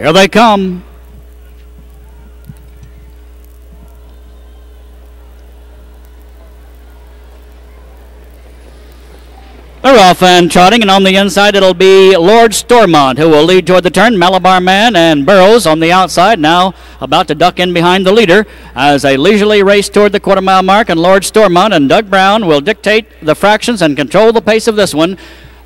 Here they come. They're off and trotting, and on the inside it'll be Lord Stormont who will lead toward the turn. Malabar Man and Burroughs on the outside now about to duck in behind the leader as a leisurely race toward the quarter mile mark. And Lord Stormont and Doug Brown will dictate the fractions and control the pace of this one.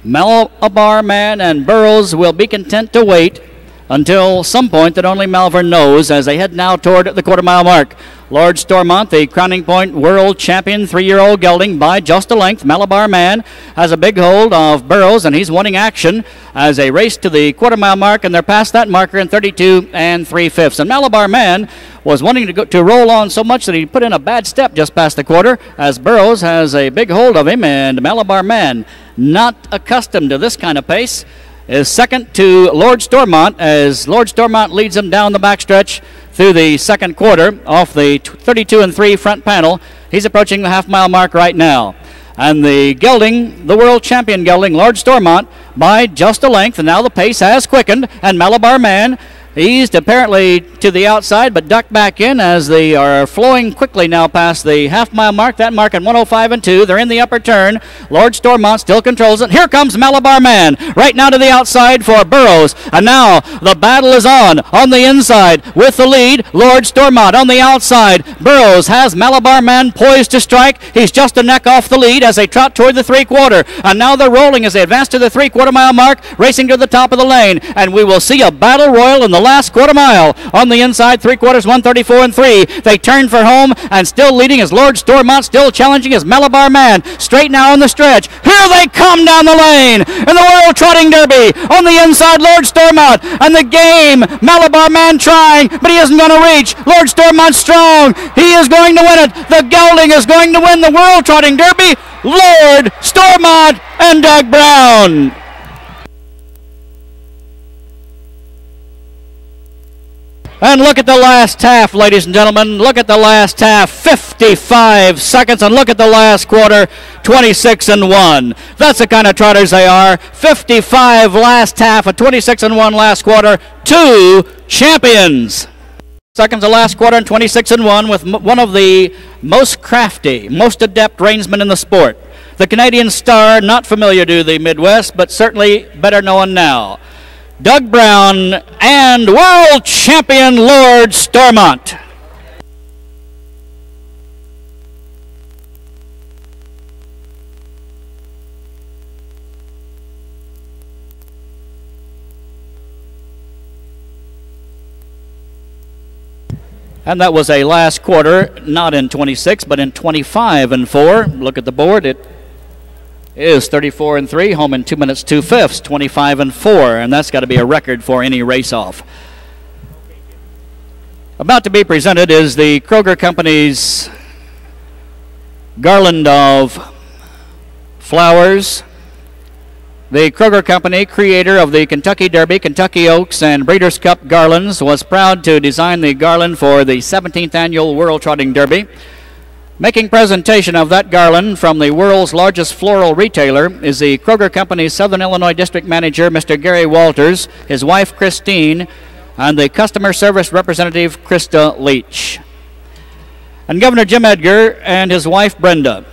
Malabar Man and Burroughs will be content to wait until some point that only Malvern knows as they head now toward the quarter mile mark. Lord Stormont, the crowning point world champion three year old gelding by just a length. Malabar Man has a big hold of Burroughs and he's wanting action as they race to the quarter mile mark and they're past that marker in 32 and 3 fifths. And Malabar Man was wanting to, go, to roll on so much that he put in a bad step just past the quarter as Burroughs has a big hold of him and Malabar Man not accustomed to this kind of pace is second to Lord Stormont as Lord Stormont leads him down the backstretch through the second quarter off the 32 and 3 front panel. He's approaching the half mile mark right now. And the gelding, the world champion gelding, Lord Stormont, by just a length. And now the pace has quickened, and Malabar Man Eased apparently to the outside, but ducked back in as they are flowing quickly now past the half mile mark. That mark at 105 and 2. They're in the upper turn. Lord Stormont still controls it. Here comes Malabar Man right now to the outside for Burroughs. And now the battle is on on the inside with the lead. Lord Stormont on the outside. Burroughs has Malabar Man poised to strike. He's just a neck off the lead as they trot toward the three quarter. And now they're rolling as they advance to the three quarter mile mark, racing to the top of the lane. And we will see a battle royal in the last quarter mile. On the inside, three quarters, 134 and three. They turn for home and still leading is Lord Stormont, still challenging his Malabar man. Straight now on the stretch. Here they come down the lane in the World Trotting Derby. On the inside, Lord Stormont and the game. Malabar man trying, but he isn't going to reach. Lord Stormont strong. He is going to win it. The gelding is going to win the World Trotting Derby. Lord Stormont and Doug Brown. And look at the last half, ladies and gentlemen. Look at the last half, 55 seconds. And look at the last quarter, 26 and 1. That's the kind of trotters they are. 55 last half, a 26 and 1 last quarter. Two champions. Seconds the last quarter and 26 and 1 with one of the most crafty, most adept reinsmen in the sport. The Canadian star, not familiar to the Midwest, but certainly better known now. Doug Brown, and world champion Lord Stormont. And that was a last quarter, not in 26, but in 25 and 4. Look at the board. It is 34 and 3, home in 2 minutes 2 fifths, 25 and 4, and that's got to be a record for any race off. About to be presented is the Kroger Company's garland of flowers. The Kroger Company, creator of the Kentucky Derby, Kentucky Oaks, and Breeders' Cup garlands, was proud to design the garland for the 17th annual World Trotting Derby. Making presentation of that garland from the world's largest floral retailer is the Kroger Company's Southern Illinois District Manager, Mr. Gary Walters, his wife Christine, and the customer service representative, Krista Leach. And Governor Jim Edgar and his wife Brenda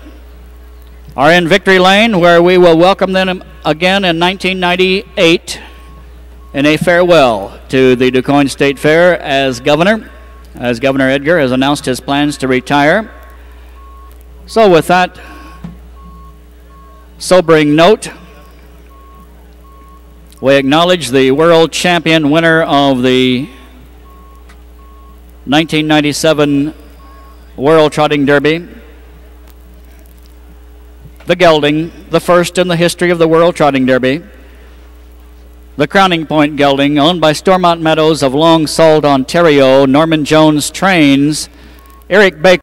are in Victory Lane, where we will welcome them again in 1998 in a farewell to the DuQuoin State Fair as governor, as Governor Edgar has announced his plans to retire. So, with that sobering note, we acknowledge the world champion winner of the 1997 World Trotting Derby, the gelding, the first in the history of the World Trotting Derby, the Crowning Point gelding, owned by Stormont Meadows of Long Sault, Ontario, Norman Jones Trains, Eric Baker.